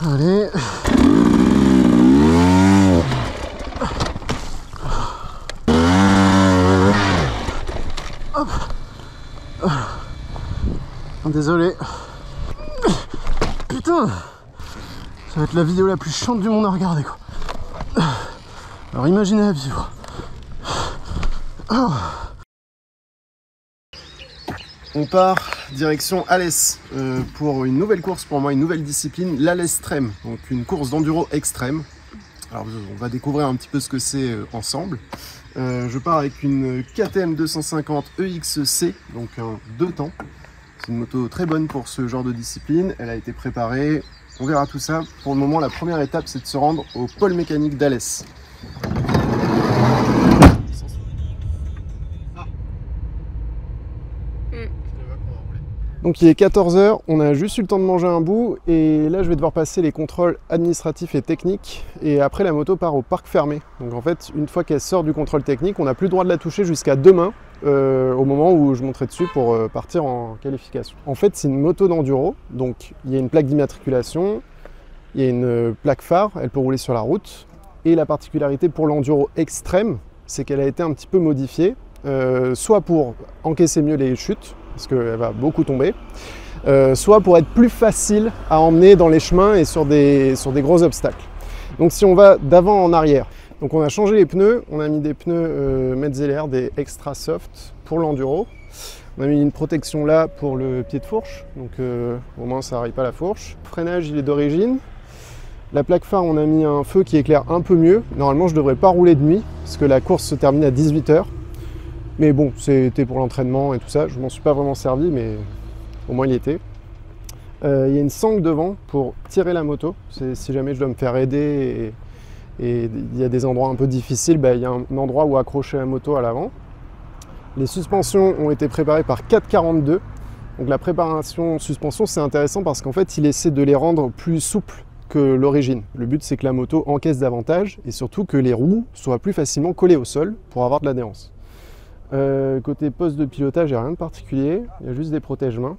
Allez. Hop. Désolé. Putain Ça va être la vidéo la plus chiante du monde à regarder quoi. Alors imaginez la vivre. On part direction Alès euh, pour une nouvelle course pour moi, une nouvelle discipline, l'Alès-Trem, donc une course d'enduro extrême. Alors on va découvrir un petit peu ce que c'est euh, ensemble. Euh, je pars avec une KTM 250 EXC, donc un deux temps. C'est une moto très bonne pour ce genre de discipline. Elle a été préparée. On verra tout ça. Pour le moment, la première étape, c'est de se rendre au pôle mécanique d'Alès. Donc il est 14h, on a juste eu le temps de manger un bout et là je vais devoir passer les contrôles administratifs et techniques et après la moto part au parc fermé. Donc en fait une fois qu'elle sort du contrôle technique, on n'a plus le droit de la toucher jusqu'à demain euh, au moment où je monterai dessus pour euh, partir en qualification. En fait c'est une moto d'enduro, donc il y a une plaque d'immatriculation, il y a une plaque phare, elle peut rouler sur la route et la particularité pour l'enduro extrême, c'est qu'elle a été un petit peu modifiée, euh, soit pour encaisser mieux les chutes, parce qu'elle va beaucoup tomber, euh, soit pour être plus facile à emmener dans les chemins et sur des, sur des gros obstacles. Donc si on va d'avant en arrière, donc on a changé les pneus, on a mis des pneus euh, Metzeler, des extra soft pour l'enduro. On a mis une protection là pour le pied de fourche, donc euh, au moins ça n'arrive pas la fourche. Le freinage il est d'origine. La plaque phare, on a mis un feu qui éclaire un peu mieux. Normalement, je ne devrais pas rouler de nuit parce que la course se termine à 18h. Mais bon, c'était pour l'entraînement et tout ça. Je m'en suis pas vraiment servi, mais au moins il était. Euh, il y a une sangle devant pour tirer la moto. Si jamais je dois me faire aider et, il y a des endroits un peu difficiles, bah, il y a un endroit où accrocher la moto à l'avant. Les suspensions ont été préparées par 442. Donc la préparation suspension, c'est intéressant parce qu'en fait, il essaie de les rendre plus souples que l'origine. Le but, c'est que la moto encaisse davantage et surtout que les roues soient plus facilement collées au sol pour avoir de l'adhérence. Euh, côté poste de pilotage, il n'y a rien de particulier, il y a juste des protège-mains.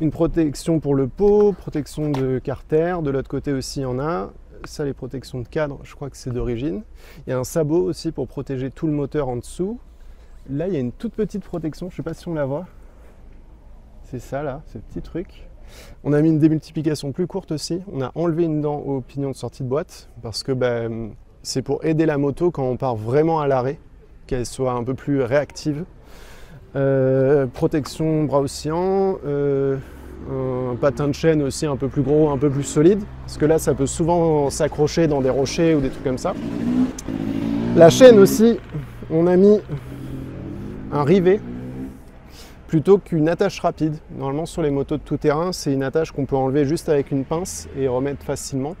Une protection pour le pot, protection de carter, de l'autre côté aussi il y en a. Ça, les protections de cadre, je crois que c'est d'origine. Il y a un sabot aussi pour protéger tout le moteur en dessous. Là, il y a une toute petite protection, je ne sais pas si on la voit. C'est ça là, ce petit truc. On a mis une démultiplication plus courte aussi. On a enlevé une dent au pignon de sortie de boîte parce que ben, c'est pour aider la moto quand on part vraiment à l'arrêt qu'elle soit un peu plus réactive. Euh, protection bras oscillants, euh, un patin de chaîne aussi un peu plus gros, un peu plus solide, parce que là ça peut souvent s'accrocher dans des rochers ou des trucs comme ça. La chaîne aussi, on a mis un rivet plutôt qu'une attache rapide. Normalement sur les motos de tout terrain, c'est une attache qu'on peut enlever juste avec une pince et remettre facilement.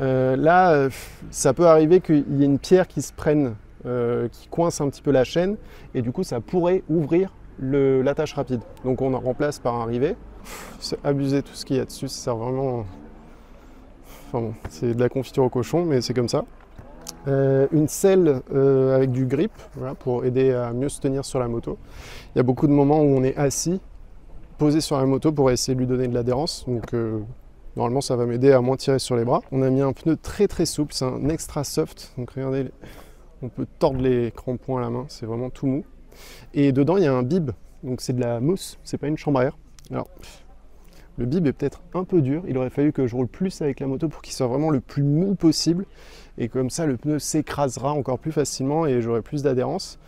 Euh, là, ça peut arriver qu'il y ait une pierre qui se prenne euh, qui coince un petit peu la chaîne et du coup ça pourrait ouvrir l'attache rapide. Donc on en remplace par un rivet. C'est abusé tout ce qu'il y a dessus, ça sert vraiment. Enfin bon, c'est de la confiture au cochon, mais c'est comme ça. Euh, une selle euh, avec du grip pour aider à mieux se tenir sur la moto. Il y a beaucoup de moments où on est assis, posé sur la moto pour essayer de lui donner de l'adhérence. Donc normalement ça va m'aider à moins tirer sur les bras. On a mis un pneu très très souple, c'est un extra soft. Donc regardez on peut tordre les crampons à la main, c'est vraiment tout mou. Et dedans, il y a un bib, donc c'est de la mousse, c'est pas une chambre à. Alors, le bib est peut-être un peu dur, il aurait fallu que je roule plus avec la moto pour qu'il soit vraiment le plus mou possible. Et comme ça, le pneu s'écrasera encore plus facilement et j'aurai plus d'adhérence.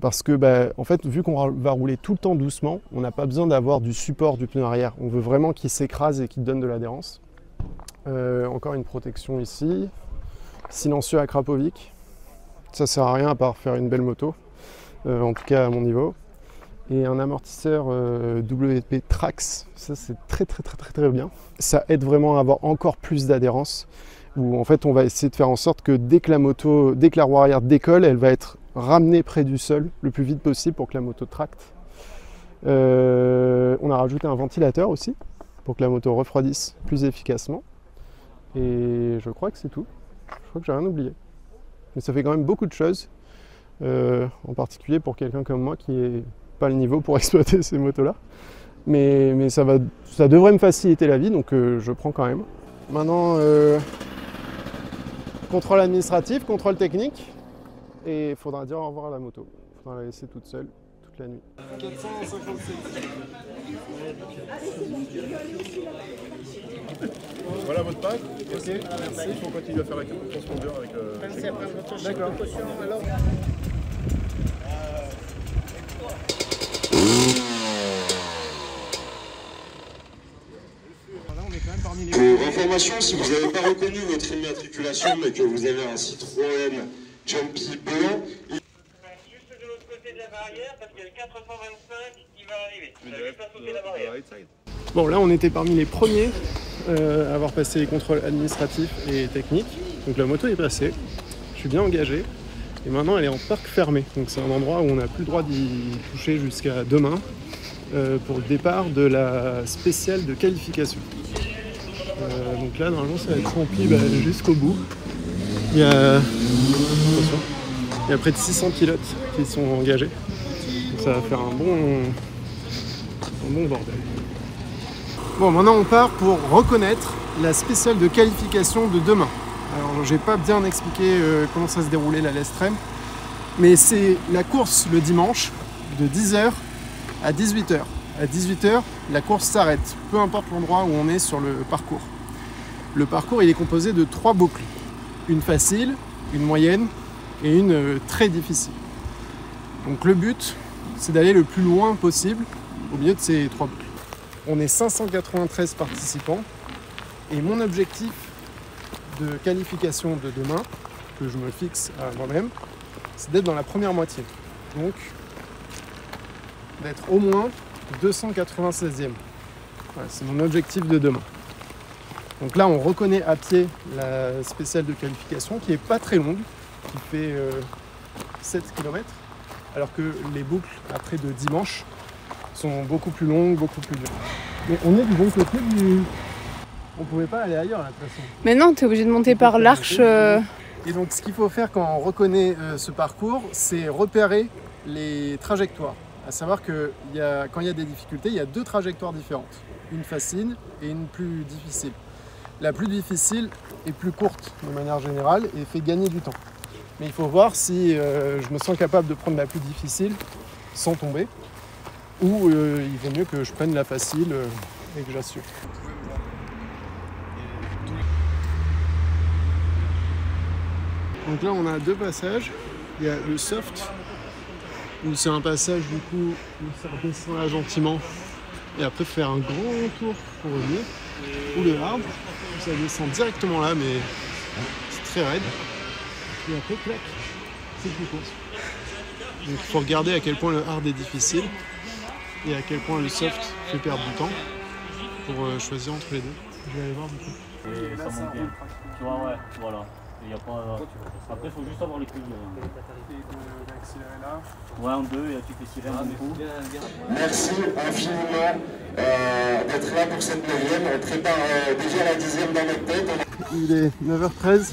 Parce que, bah, en fait, vu qu'on va rouler tout le temps doucement, on n'a pas besoin d'avoir du support du pneu arrière. On veut vraiment qu'il s'écrase et qu'il donne de l'adhérence. Euh, encore une protection ici silencieux à Krapovic. Ça sert à rien à part faire une belle moto, euh, en tout cas à mon niveau. Et un amortisseur euh, WP Trax, ça c'est très très très très très bien. Ça aide vraiment à avoir encore plus d'adhérence. Où en fait on va essayer de faire en sorte que dès que la moto, dès que la roue arrière décolle, elle va être ramenée près du sol le plus vite possible pour que la moto tracte. Euh, on a rajouté un ventilateur aussi pour que la moto refroidisse plus efficacement. Et je crois que c'est tout. Je crois que j'ai rien oublié. Mais ça fait quand même beaucoup de choses, euh, en particulier pour quelqu'un comme moi qui n'est pas le niveau pour exploiter ces motos-là. Mais, ça, va, ça devrait me faciliter la vie, donc euh, je prends quand même. Maintenant, euh, contrôle administratif, contrôle technique. Et il faudra dire au revoir à la moto. Il faudra la laisser toute seule toute la nuit. 457. Voilà votre pack. Ok, merci. Il faut continuer à faire la carte de transpondeur avec. Euh, à prendre votre chèque de caution alors. Pour information, si vous n'avez pas reconnu votre immatriculation, mais que vous avez un Citroën Jumpy blanc, de la barrière, parce qu'il y a le 425 qui va arriver. Vous n'avez pas sauté la barrière. right side. Bon, là, on était parmi les premiers euh, à avoir passé les contrôles administratifs et techniques. Donc la moto est passée. Je suis bien engagé. Et maintenant, elle est en parc fermé. Donc c'est un endroit où on n'a plus le droit d'y toucher jusqu'à demain euh, pour le départ de la spéciale de qualification. Euh, donc là, normalement, ça va être rempli bah, jusqu'au bout. Il y a... attention, il y a près de 600 pilotes qui sont engagés. Ça va faire un bon, un bon bordel. Bon, maintenant on part pour reconnaître la spéciale de qualification de demain. Alors, j'ai pas bien expliqué euh, comment ça se déroulait la Lestrem, mais c'est la course le dimanche de 10h à 18h. À 18h, la course s'arrête, peu importe l'endroit où on est sur le parcours. Le parcours, il est composé de trois boucles. Une facile, une moyenne et une euh, très difficile. Donc le but, c'est d'aller le plus loin possible au milieu de ces trois boucles. On est 593 participants et mon objectif de qualification de demain, que je me fixe à moi-même, c'est d'être dans la première moitié. Donc d'être au moins 296e. Voilà, c'est mon objectif de demain. Donc là, on reconnaît à pied la spéciale de qualification qui est pas très longue, qui fait euh, 7 km, alors que les boucles après de dimanche sont beaucoup plus longues, beaucoup plus dures. Mais on est du bon côté du. On pouvait pas aller ailleurs là, de toute façon. Mais non, t'es obligé de monter par l'arche. euh, Et donc ce qu'il faut faire quand on reconnaît euh, ce parcours, c'est repérer les trajectoires. À savoir que il y a- quand il y a des difficultés, il y a deux trajectoires différentes. Une facile et une plus difficile. La plus difficile est plus courte de manière générale et fait gagner du temps. Mais il faut voir si euh, je me sens capable de prendre la plus difficile sans tomber ou euh, il vaut mieux que je prenne la facile euh, et que j'assure. Donc là, on a deux passages. Il y a le soft, où c'est un passage du coup où ça redescend là gentiment. Et après, faire un grand tour pour revenir. Ou le hard, où ça descend directement là, mais c'est très raide. Et après, clac, c'est plus course. Donc il faut regarder à quel point le hard est difficile et à quel point le soft fait perdre du temps pour euh, choisir entre les deux. Je vais aller voir du coup. Et ça monte bien. Tu vois, ouais, voilà. Il y a pas... Après, il faut juste avoir les couilles. euh, Ouais, en deux, et tu fais sirène d'un coup. merci infiniment euh, d'être là pour cette neuvième. On prépare euh, déjà la dixième dans notre tête. Il est 9h13.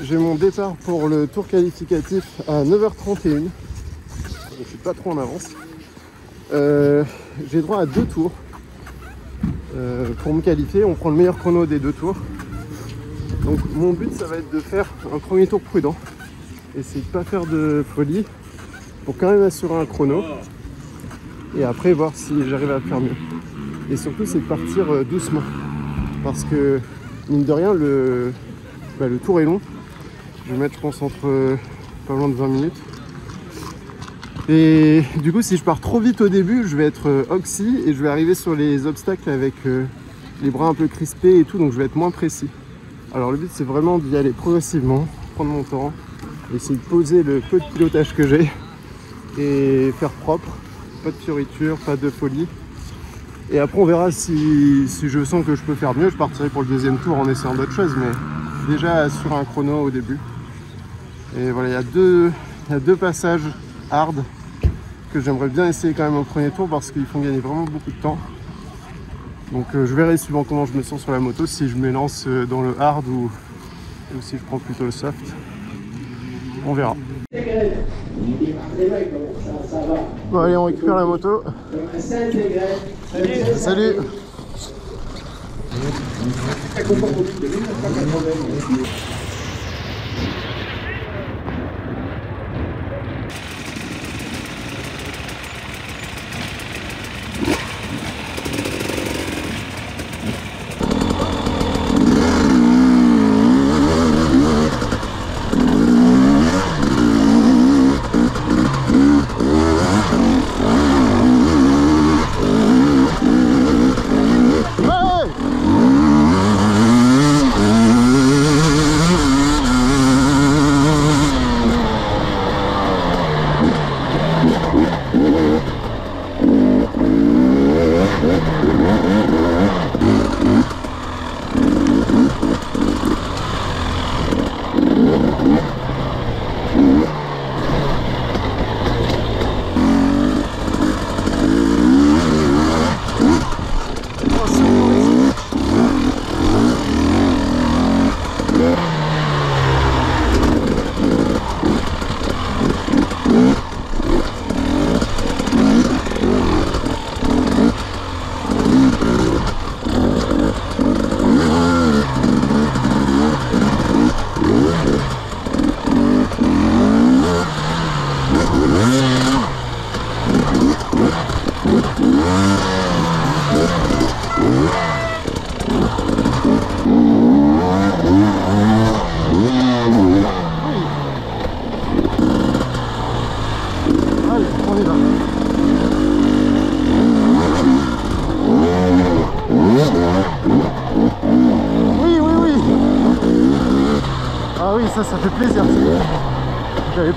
J'ai mon départ pour le tour qualificatif à 9h31. Je suis pas trop en avance. Euh, J'ai droit à deux tours. Euh, pour me qualifier, on prend le meilleur chrono des deux tours. Donc mon but ça va être de faire un premier tour prudent. Essayer de pas faire de folie pour quand même assurer un chrono. Et après voir si j'arrive à faire mieux. Et surtout c'est de partir euh, doucement. Parce que mine de rien le, bah, le tour est long. Je vais mettre je pense entre euh, pas loin de 20 minutes. Et du coup si je pars trop vite au début je vais être euh, oxy et je vais arriver sur les obstacles avec euh, les bras un peu crispés et tout donc je vais être moins précis. Alors le but c'est vraiment d'y aller progressivement, prendre mon temps, essayer de poser le peu de pilotage que j'ai et faire propre, pas de fioriture, pas de folie. Et après on verra si, si je sens que je peux faire mieux, je partirai pour le deuxième tour en essayant d'autres choses, mais déjà sur un chrono au début. Et voilà, il y a deux, y a deux passages hard que j'aimerais bien essayer quand même au premier tour parce qu'ils font gagner vraiment beaucoup de temps. Donc euh, je verrai suivant comment je me sens sur la moto, si je m'élance euh, dans le hard ou, si je prends plutôt le soft. On verra. Bon allez on récupère la moto. Salut Allez,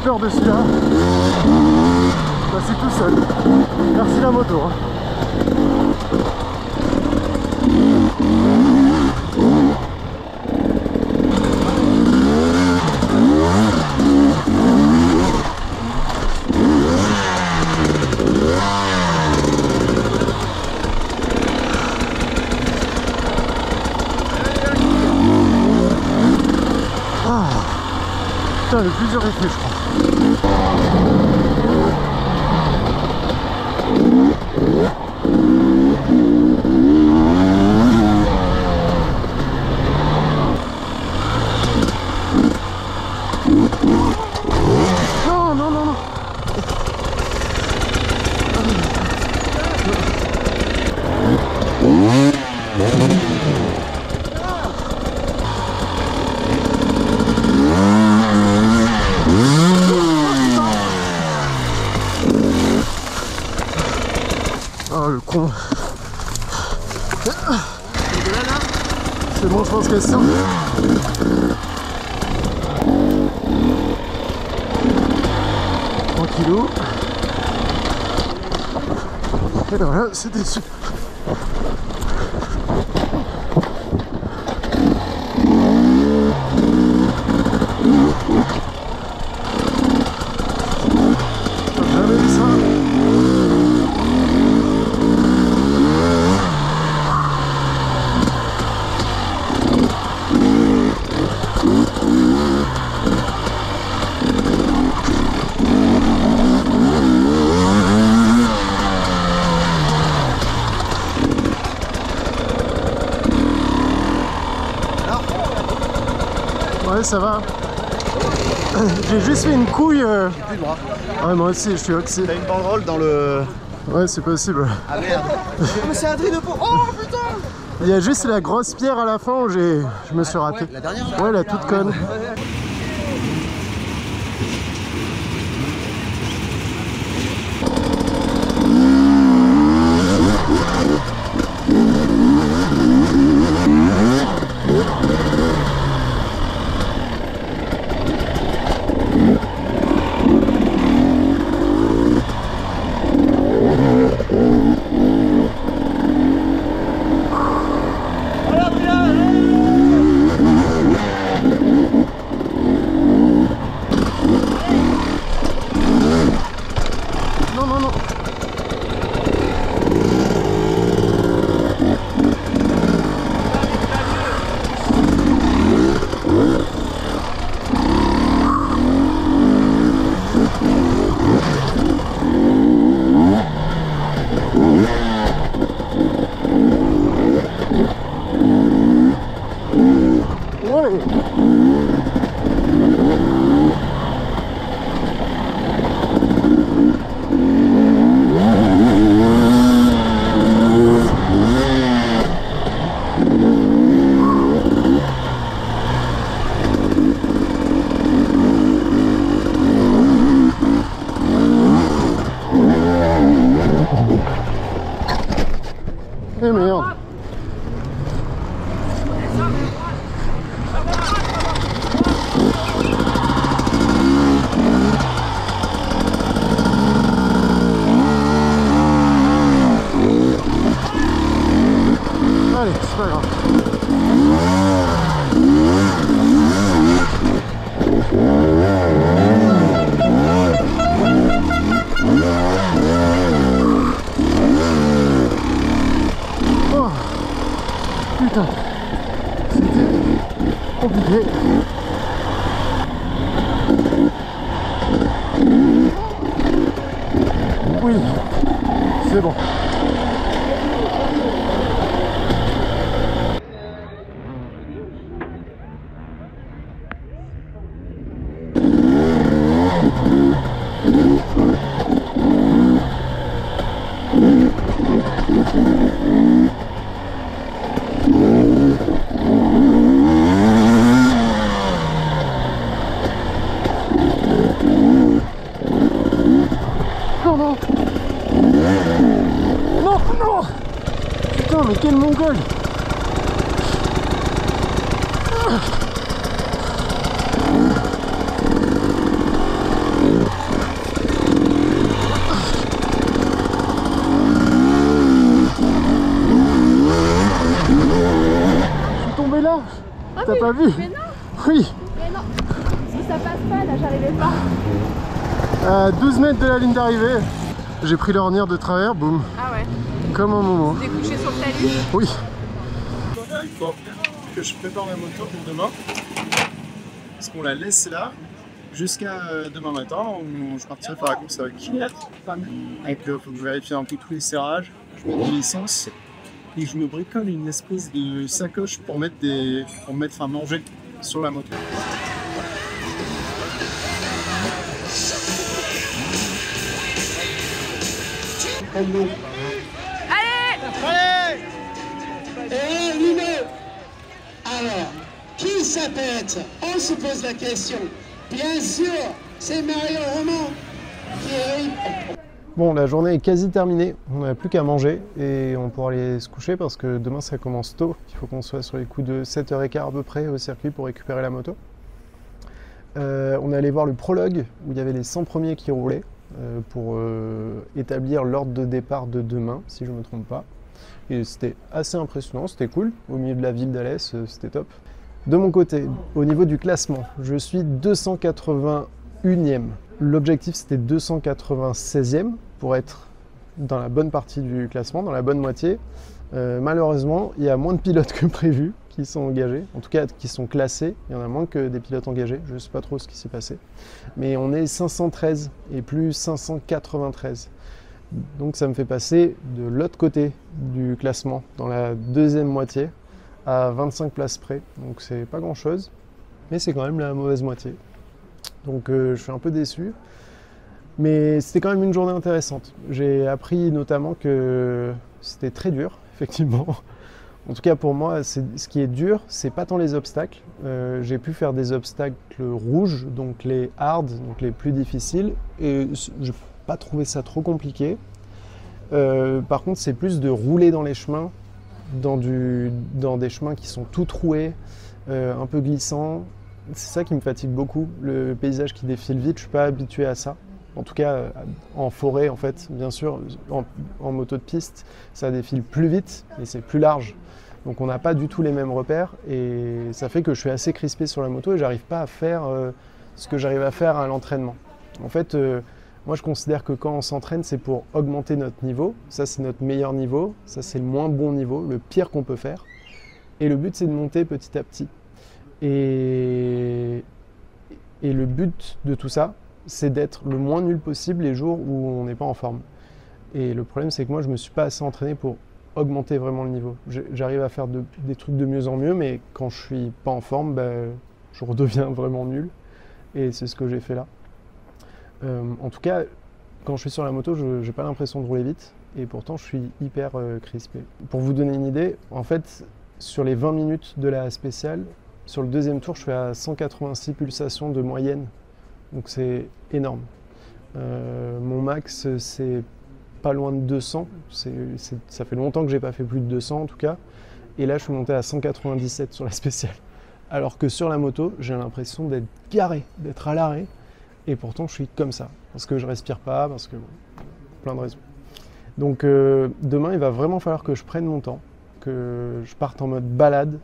peur de celui-là. Bah, c'est tout seul. Merci la moto. hein. Putain, le plus dur est fait, je crois. Non, non, non, non. Oh le con. C'est bon, je pense qu'elle sort. Tranquillou. Et ben voilà, c'est déçu. Jamais vu ça. Ouais, ça va. J'ai juste fait une couille. euh, Plus droit. Ouais, moi aussi, je suis oxy. T'as une banderole dans le. Ouais, c'est possible. Ah merde. Mais c'est un tri de peau. Oh putain Il y a juste la grosse pierre à la fin où j'ai, je me suis raté. La dernière Ouais, la toute conne. Oui, c'est bon. Non, non Non, non Putain, mais quel mongol Je suis tombé là T'as pas vu. Mais non, Oui. Mais non. Parce que ça passe pas, là, j'arrivais pas. À 12 mètres de la ligne d'arrivée, j'ai pris l'ornière de travers, boum, Ah ouais. Comme un moment. T'es couché sur le talus. Oui, que je prépare ma moto pour demain. Parce qu'on la laisse là jusqu'à euh, demain matin où je partirai faire la course avec Juliette. Donc il faut que je vérifie un peu tous les serrages, je mets des licences et je me bricole une espèce de sacoche pour mettre des pour mettre à manger sur la moto. Et Luno Alors, qui ça peut être On se pose la question. Bien sûr, c'est Mario Roman qui est... bon, la journée est quasi terminée, on n'a plus qu'à manger et on pourra aller se coucher parce que demain ça commence tôt. Il faut qu'on soit sur les coups de 7h15 à peu près au circuit pour récupérer la moto. Euh, on est allé voir le prologue où il y avait les 100 premiers qui roulaient euh, pour euh, établir l'ordre de départ de demain, si je ne me trompe pas. Et c'était assez impressionnant, c'était cool. Au milieu de la ville d'Alès, c'était top. De mon côté, au niveau du classement, je suis 281e. L'objectif c'était 296e pour être dans la bonne partie du classement, dans la bonne moitié. Euh, malheureusement, il y a moins de pilotes que prévu qui sont engagés, en tout cas qui sont classés. Il y en a moins que des pilotes engagés. Je ne sais pas trop ce qui s'est passé. Mais on est 513 et plus 593. Donc ça me fait passer de l'autre côté du classement, dans la deuxième moitié, à 25 places près. Donc c'est pas grand chose, mais c'est quand même la mauvaise moitié. Donc euh, je suis un peu déçu. Mais c'était quand même une journée intéressante. J'ai appris notamment que c'était très dur, effectivement. En tout cas pour moi, ce qui est dur, c'est pas tant les obstacles. Euh, J'ai pu faire des obstacles rouges, donc les hard, donc les plus difficiles, et je n'ai pas trouvé ça trop compliqué. Euh, par contre, c'est plus de rouler dans les chemins, dans, des chemins qui sont tout troués, un peu glissants. C'est ça qui me fatigue beaucoup. Le paysage qui défile vite, je suis pas habitué à ça. En tout cas, euh, en forêt, en fait, bien sûr, en, moto de piste, ça défile plus vite et c'est plus large. Donc on n'a pas du tout les mêmes repères et ça fait que je suis assez crispé sur la moto et j'arrive pas à faire euh, ce que j'arrive à faire à l'entraînement. En fait, euh, moi je considère que quand on s'entraîne, c'est pour augmenter notre niveau. Ça, c'est notre meilleur niveau. Ça, c'est le moins bon niveau, le pire qu'on peut faire. Et le but, c'est de monter petit à petit. Et, le but de tout ça, c'est d'être le moins nul possible les jours où on n'est pas en forme. Et le problème, c'est que moi, je me suis pas assez entraîné pour augmenter vraiment le niveau. J'arrive à faire de- des trucs de mieux en mieux, mais quand je suis pas en forme, ben, je redeviens vraiment nul. Et c'est ce que j'ai fait là. Euh, en tout cas, quand je suis sur la moto, je n'ai pas l'impression de rouler vite. Et pourtant, je suis hyper euh, crispé. Pour vous donner une idée, en fait, sur les 20 minutes de la spéciale, sur le deuxième tour, je suis à 186 pulsations de moyenne. Donc c'est énorme. Euh, mon max, c'est pas loin de 200. C'est- c'est- ça fait longtemps que j'ai pas fait plus de 200 en tout cas. Et là, je suis monté à 197 sur la spéciale. Alors que sur la moto, j'ai l'impression d'être garé, d'être à l'arrêt. Et pourtant, je suis comme ça. Parce que je respire pas, parce que. plein de raisons. Donc, euh, demain, il va vraiment falloir que je prenne mon temps, que je parte en mode balade,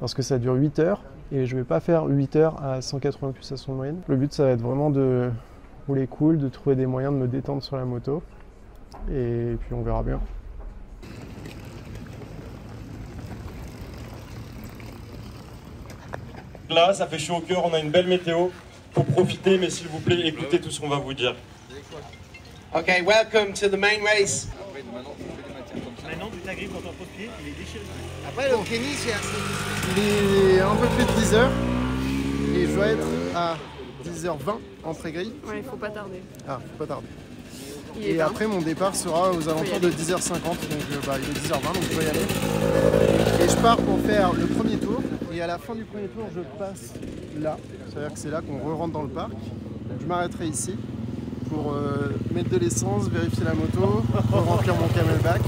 parce que ça dure 8 heures. Et je vais pas faire 8 heures à 180 pulsations de moyenne. Le but, ça va être vraiment de rouler cool, de trouver des moyens de me détendre sur la moto. Et puis, on verra bien. Là, ça fait chaud au cœur, on a une belle météo. Faut profiter, mais s'il vous plaît, écoutez tout ce qu'on va vous dire. Okay, welcome to the main race. Maintenant, tu t'agrippes dans ton pied, il est déchiré. Après, lo que inicia. Il est un peu plus de 10h et je dois être à 10h20 entrée grille. Ouais, il faut pas tarder. Ah, faut pas tarder. Il Et après, mon départ sera aux alentours de 10h50, donc euh, bah, il est 10h20, donc je dois y aller. Et je pars pour faire le premier tour, et à la fin du premier tour, je passe là. C'est-à-dire que c'est là qu'on re-rentre dans le parc. Donc je m'arrêterai ici pour euh, mettre de l'essence, vérifier la moto, remplir mon camelback,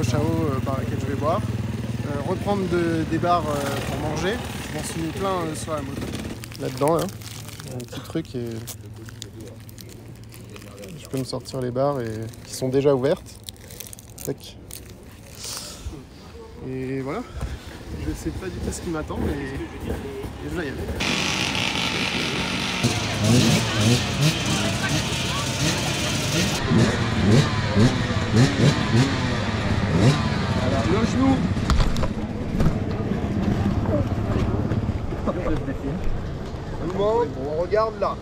poche à eau euh, par laquelle je vais boire, euh, reprendre de- des bars euh, pour manger. Je m'en suis mis plein sur la moto. Là-dedans, là, un petit truc et je peux me sortir les barres et, qui sont déjà ouvertes. Tac. Et voilà. Je sais pas du tout ce qui m'attend, mais et je vais y aller. On regarde là.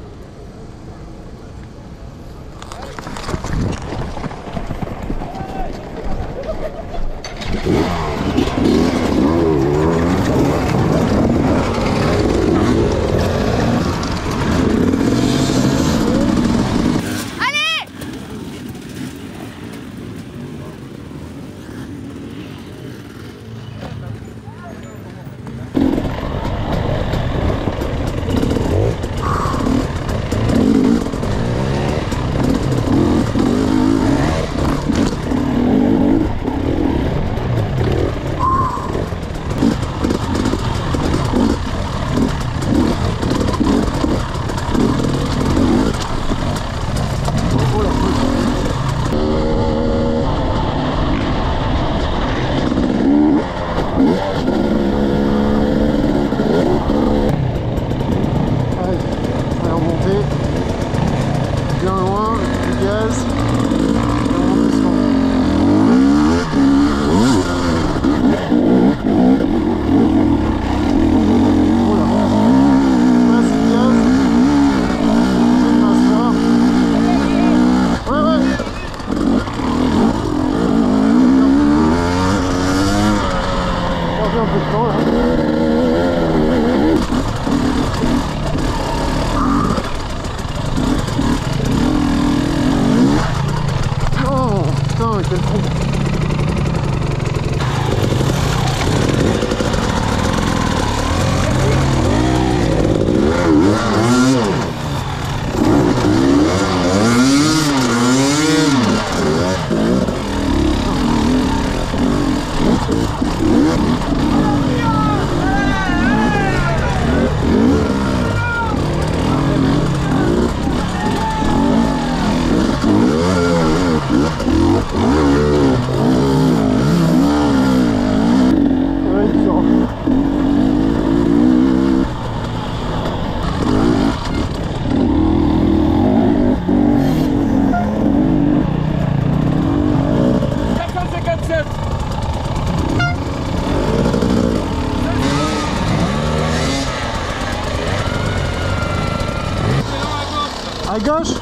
À gauche.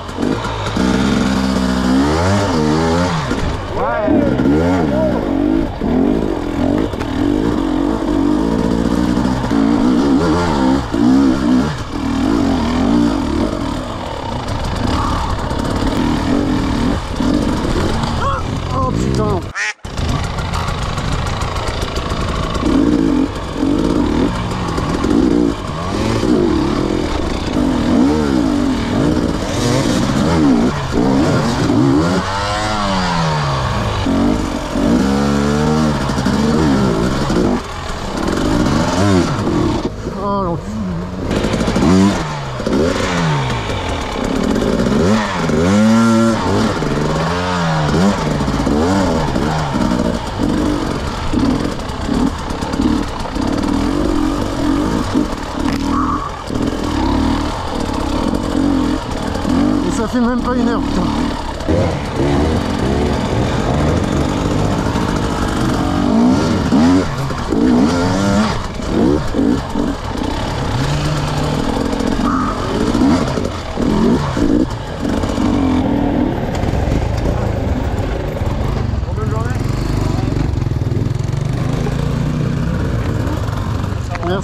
Oh putain pas une heure, putain.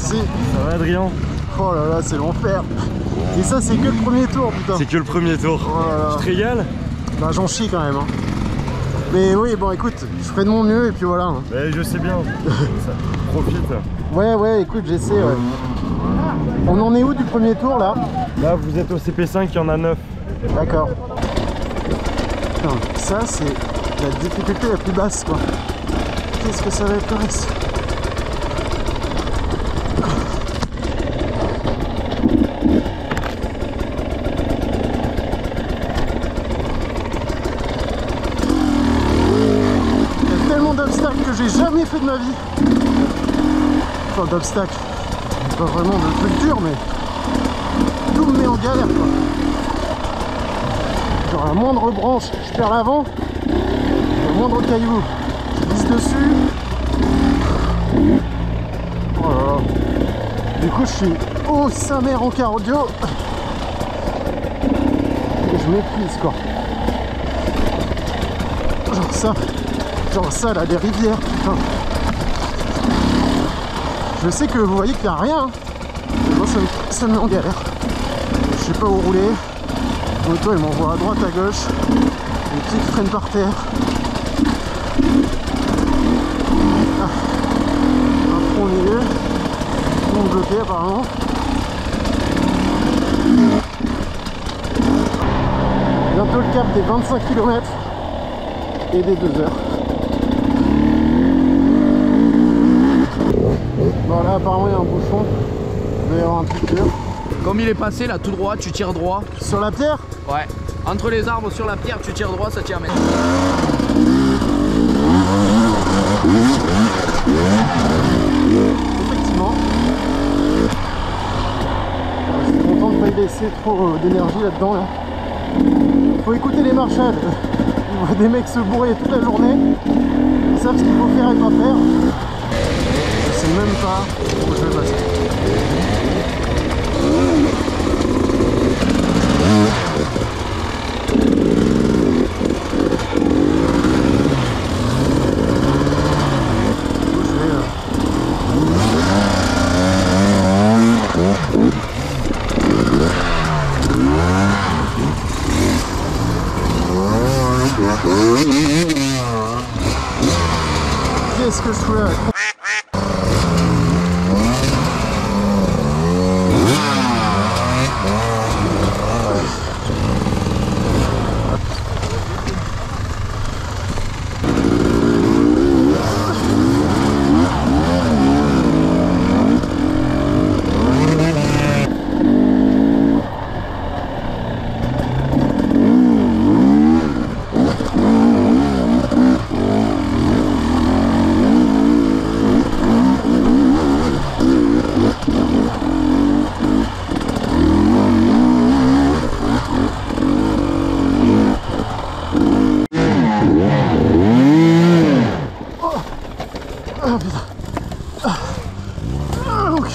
Merci. Ça va Adrien Oh là là, c'est l'enfer. Et ça, c'est que le premier tour, putain. C'est que le premier tour. Oh. Tu te régales Bah, j'en chie quand même. hein. Mais oui, bon, écoute, je ferai de mon mieux et puis voilà. hein. Ouais, je sais bien. Ça, profite. Ouais, ouais, écoute, j'essaie. ouais. On en est où du premier tour là Là, vous êtes au CP5, il y en a 9. D'accord. Ça, c'est la difficulté la plus basse, quoi. Qu'est-ce que ça va être le reste Il y a tellement d'obstacles que j'ai vie. Enfin, d'obstacles. Pas vraiment de trucs durs, mais tout me met en galère, quoi. Genre la moindre branche, je perds l'avant. Le moindre caillou, je glisse dessus. Oh là là. Du coup, je suis au sa mère en cardio. Et je m'épuise quoi. Genre ça. Genre ça là, des rivières. Je sais que vous voyez qu'il n'y a rien. hein. Ça me, met en galère. Je sais pas où rouler. L'auto, elle m'envoie à droite, à gauche. Les qui traînent par terre. Ah. Un front au milieu. Front bloqué apparemment. Bientôt le cap des 25 km et des 2 heures. Bon là apparemment il y a un bouchon. Il doit y avoir un truc dur. Comme il est passé là tout droit, tu tires droit. Sur la pierre Ouais. Entre les arbres sur la pierre, tu tires droit, ça t'y amène. Effectivement. Je suis content de ne pas y laisser trop euh, d'énergie là-dedans. Là. Faut écouter les marchades. On voit des mecs se bourrer toute la journée. Ils savent ce qu'il faut faire et pas faire. Je sais même pas où je vais passer. Où je vais, là. Qu'est-ce que je fous là Ah putain. Ah. Ah, ok.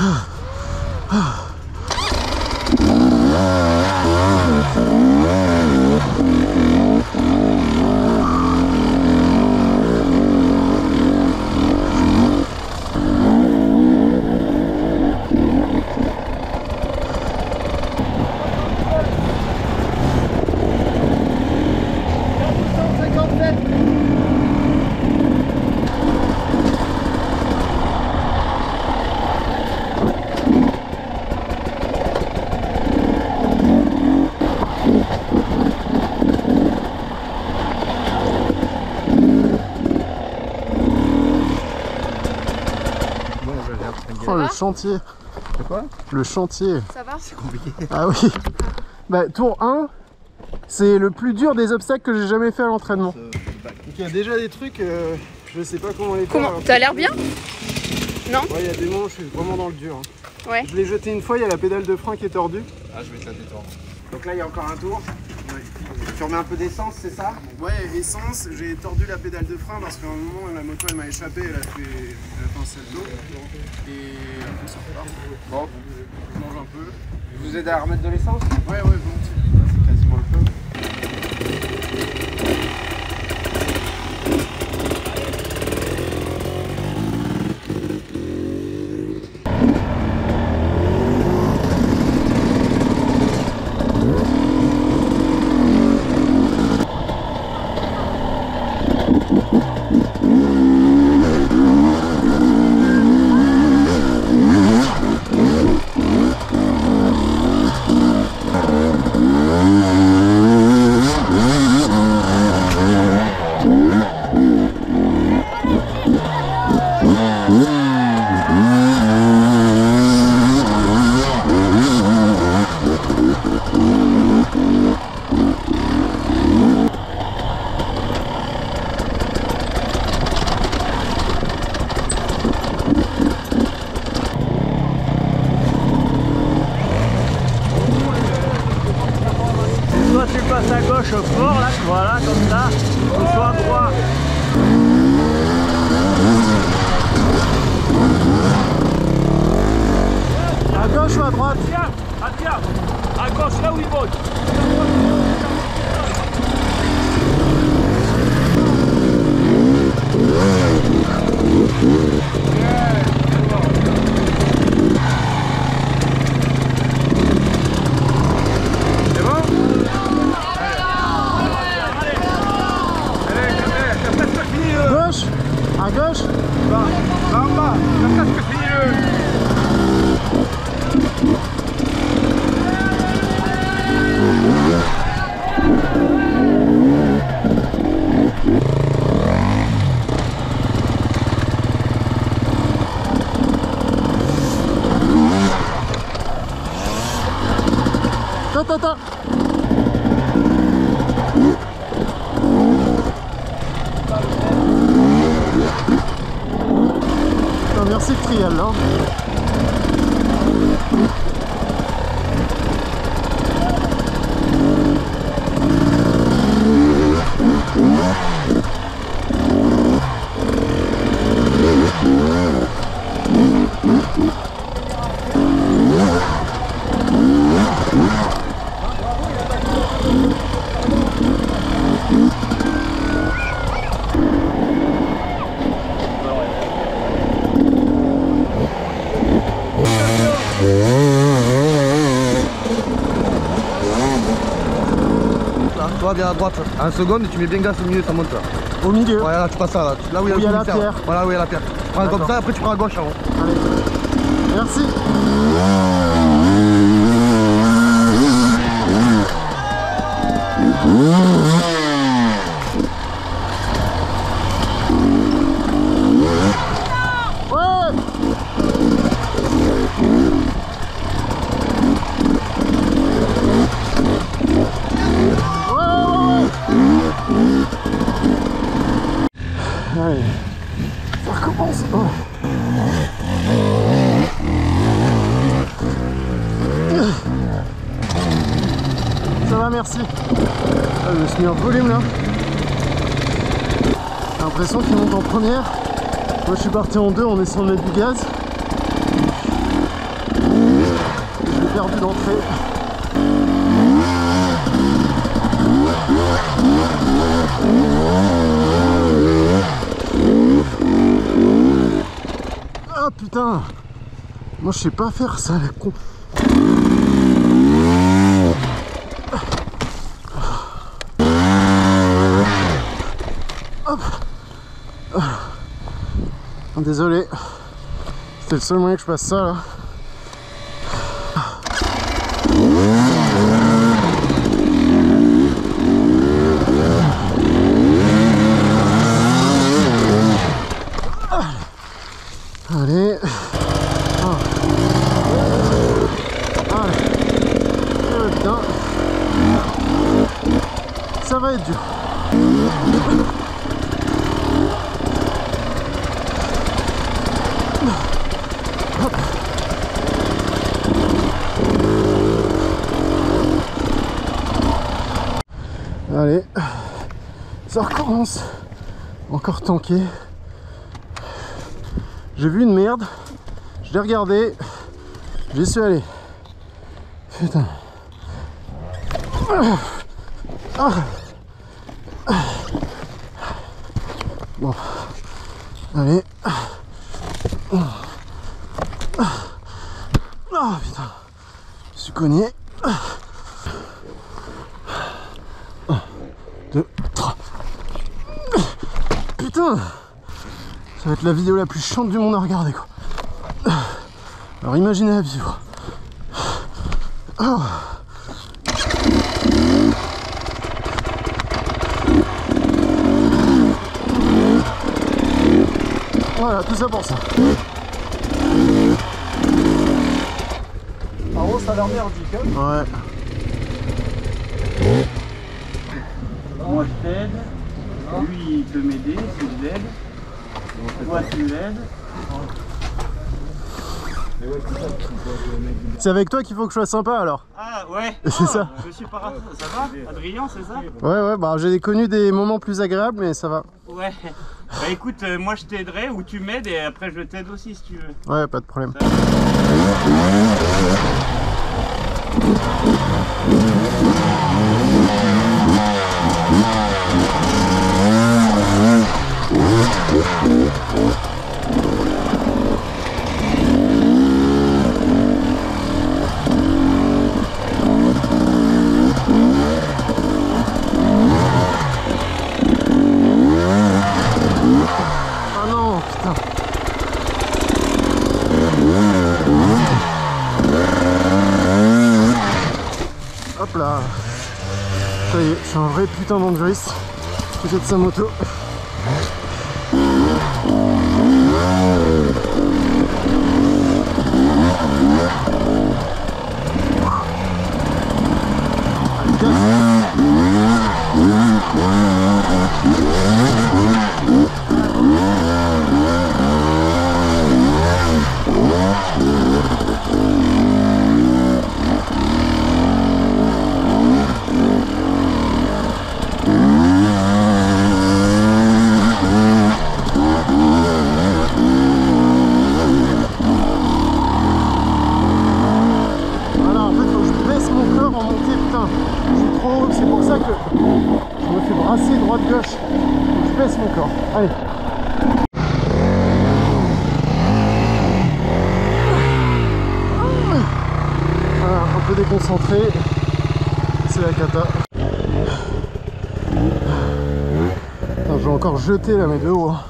Oh le chantier. quoi? Le chantier. Ça va? Ah oui. Bah tour 1, c'est le plus dur des obstacles que j'ai jamais fait à l'entraînement. Donc il y a déjà des trucs, euh, je sais pas comment les faire. Comment T'as l'air bien? Non? Ouais, il y a des moments où je suis vraiment dans le dur. hein. Ouais. Je l'ai jeté une fois, il y a la pédale de frein qui est tordue. Ah, je vais te la détendre. Donc là, il y a encore un tour. Tu remets un peu d'essence, c'est ça? Ouais, essence, j'ai tordu la pédale de frein parce qu'à un moment, la moto, elle m'a échappé, elle a fait, elle a fait un salto. Et. Bon, Je mange un peu. je vous aide à remettre de l'essence? Ouais, ouais, volontiers. C'est quasiment le feu. Soit tu passes à gauche fort là, voilà, comme ça, ou soit à droite. À gauche ou à droite Tiens, ah tiens, à gauche là où il. C'est bon Gauche À gauche Attends, attends Putain, merci le trial là. Là, toi, viens à droite. Un seconde et tu mets bien gaz au milieu, ça monte là. Au milieu. Ouais, là, tu passes ça là. Là où il y a, Où il y a le la pierre. Voilà, où il y a la pierre. Prends comme ça, après tu prends à gauche avant. Allez. Merci Allez, ça recommence. Oh. Ça va, merci. Me suis mis en volume là. J'ai l'impression qu'il monte en première. Moi je suis parti en deux en essayant de mettre du gaz. Je l'ai perdu d'entrée. Ah putain Moi je sais pas faire ça la con. Désolé. C'était le seul moyen que je passe ça là. Allez. Ah. Allez. Eh putain. Ça va être dur. Hop. Allez, ça recommence. Encore tanké. J'ai vu une merde. Je l'ai regardé. J'y suis allé. Putain. Bon. Allez. Ah putain. Je suis cogné. 1, 2, 3. Putain Ça va être la vidéo la plus chiante du monde à regarder quoi. Alors imaginez la vivre. Oh. Voilà, tout ça pour ça. En gros, ça a l'air merdique. Hein Ouais. T'aide. Lui il peut m'aider si je l'aide. Toi tu l'aides. C'est avec toi qu'il faut que je sois sympa alors. Ah ouais C'est ça. Je suis pas... Ça va Adrien c'est ça? Ouais, ouais, bah j'ai connu des moments plus agréables, mais ça va. Ouais. Bah écoute, euh, moi je t'aiderai ou tu m'aides et après je t'aide aussi si tu veux. Ouais, pas de problème. Hop là. Ça y est, suis un vrai putain d'Andris. Jette sa moto. Voilà, en fait, faut que je baisse mon corps en montée, putain. Je suis trop haut, c'est pour ça que je me fais brasser droite-gauche. Faut que je baisse mon corps. Allez. Voilà, un peu déconcentré. C'est la cata. Putain, je vais encore jeter là, mais de haut. hein.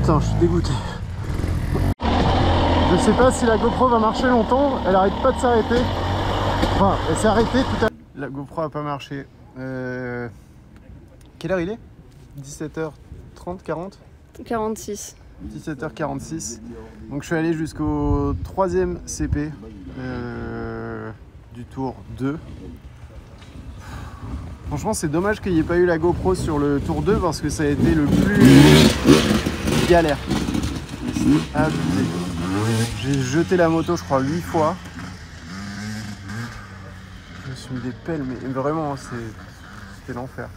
Putain, je suis dégoûté. Je sais pas si la GoPro va marcher longtemps, elle arrête pas de s'arrêter. Enfin, elle s'est arrêtée tout à l'heure. La GoPro a pas marché. Euh... Quelle heure il est? 17h30, 40 46. 17h46. Donc je suis allé jusqu'au troisième CP euh, du tour 2. Franchement c'est dommage qu'il n'y ait pas eu la GoPro sur le tour 2 parce que ça a été le plus galère. Abusé. J'ai jeté la moto je crois 8 fois. Je me suis mis des pelles mais vraiment c'est- c'était l'enfer.